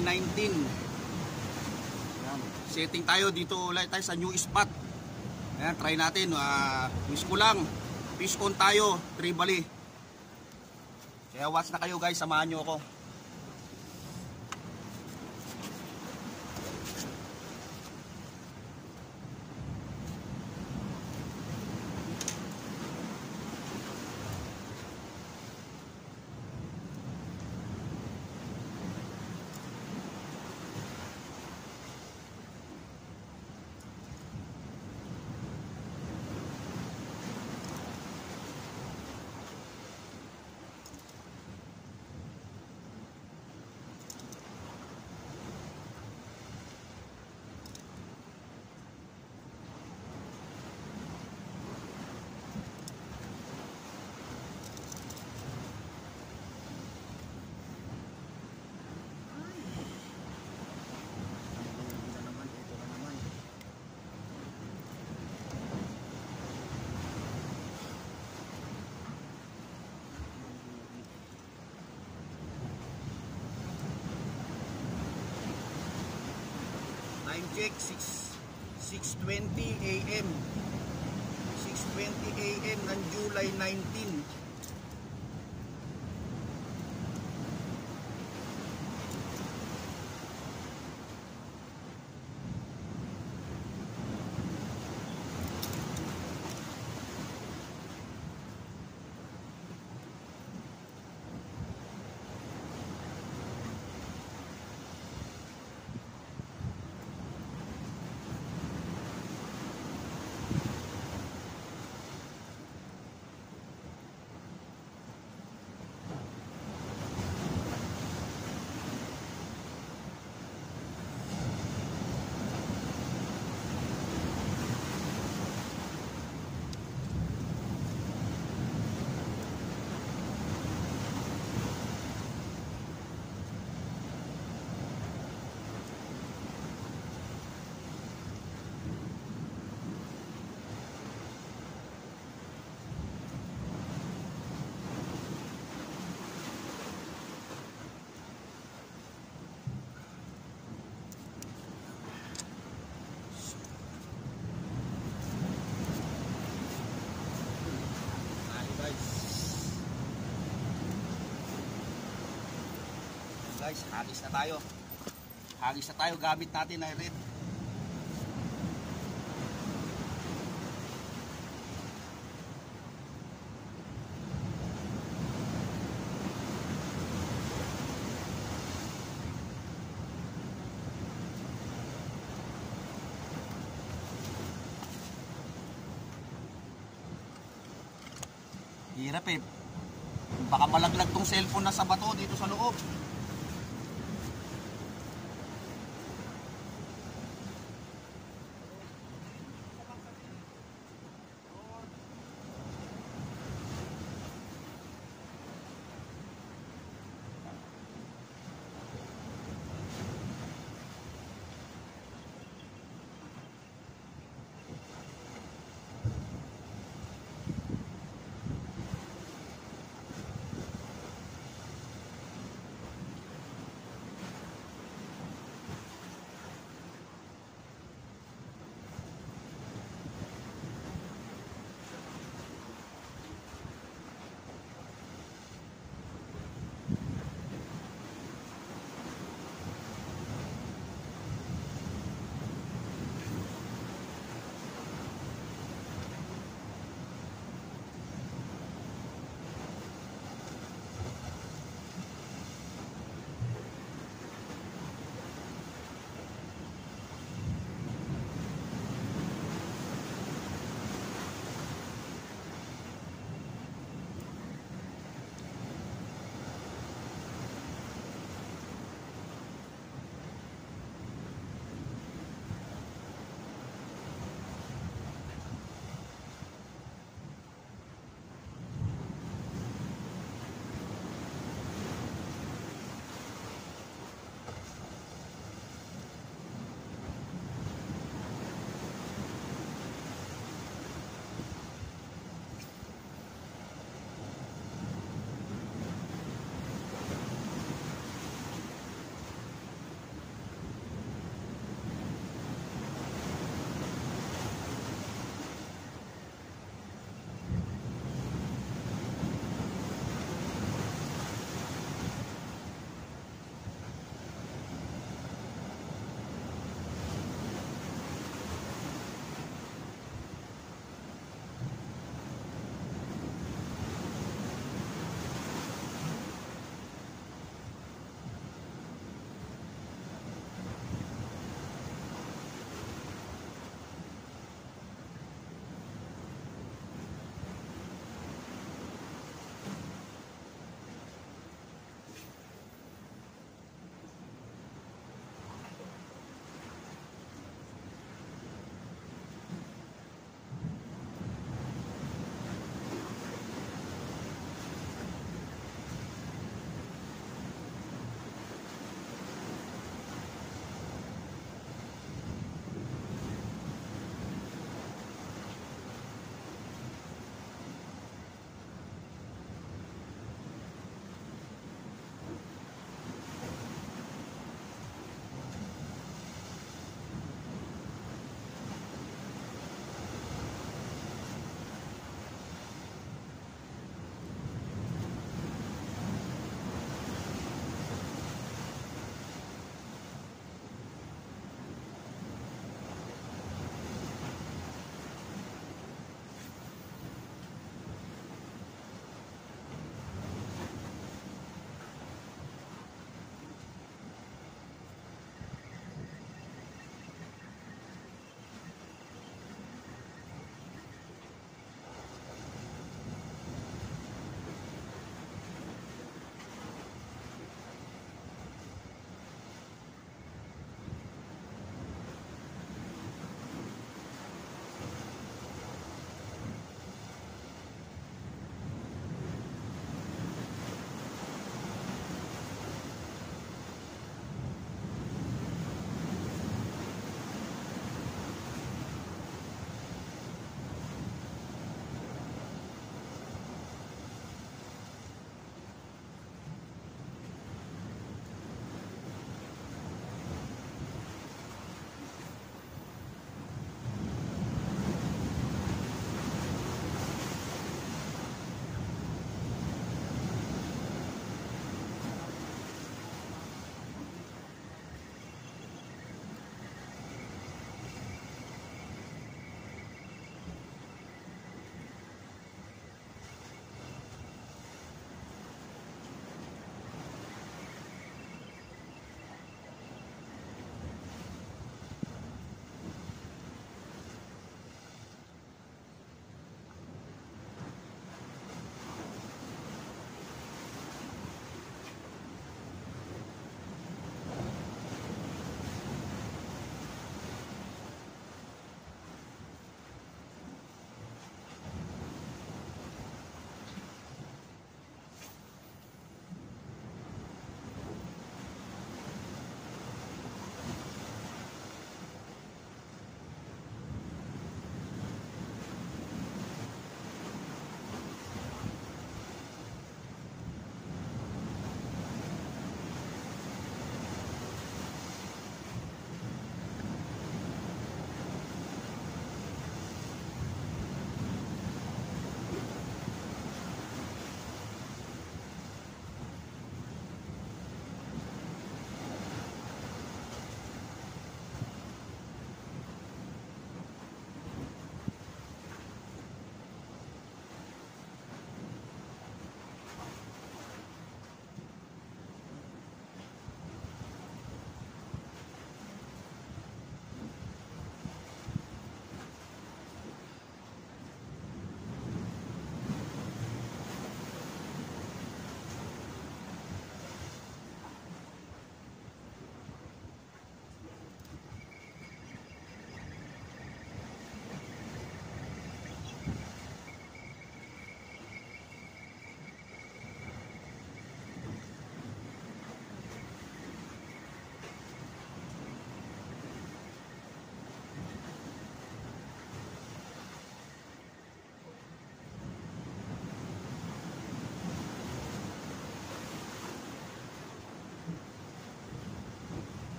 July 19. Ayan. Setting tayo dito ulit tayo sa new spot. Ayan, try natin. Uh, wish ko lang. Fish on tayo, tribally. Kaya watch na kayo guys, samahan nyo ako. Time check 6 6:20 AM. 6:20 AM ng July 19. Tayo guys. Guys, hagis na tayo. Hagis na tayo gamit natin ay red. Hirap eh. Baka malaglag tong cellphone na sa bato dito sa loob.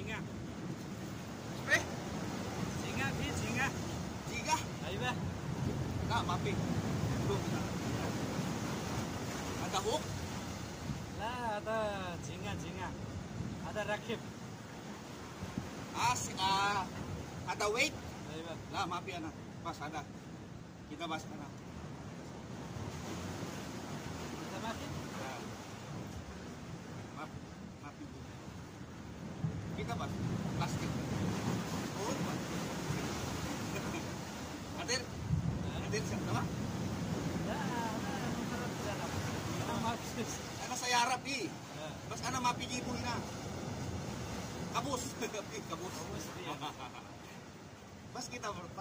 झिङ्गा Pre? झिङ्गा कि झिङ्गा Giga? है बा Na, mapi. Doon na. Ada hook? ला आता झिङ्गा झिङ्गा आता राखेब Ah, si, ah, ada weight? है बा Lah, mapi ana. Bas, ada. Kita bas ana.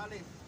Vale.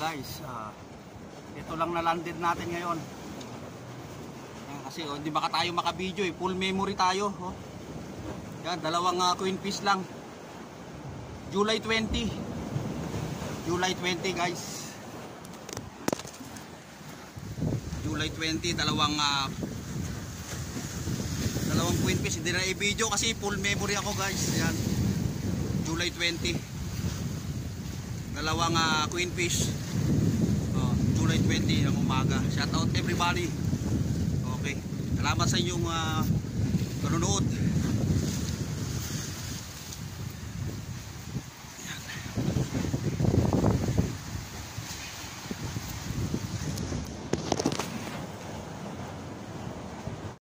Guys, ah, ito lang na landed natin ngayon. Kasi oh, hindi baka tayo maka-video eh. Full memory tayo. Oh. Yan, dalawang ah, queen fish lang. July 20. July 20 guys. July 20, dalawang ah, dalawang queen fish. Hindi na i-video kasi full memory ako guys. Yan. July 20. Dalawang ah, queen fish. Oh, July 20 ng umaga. Shout out everybody. Okay. Salamat sa inyong uh, panonood.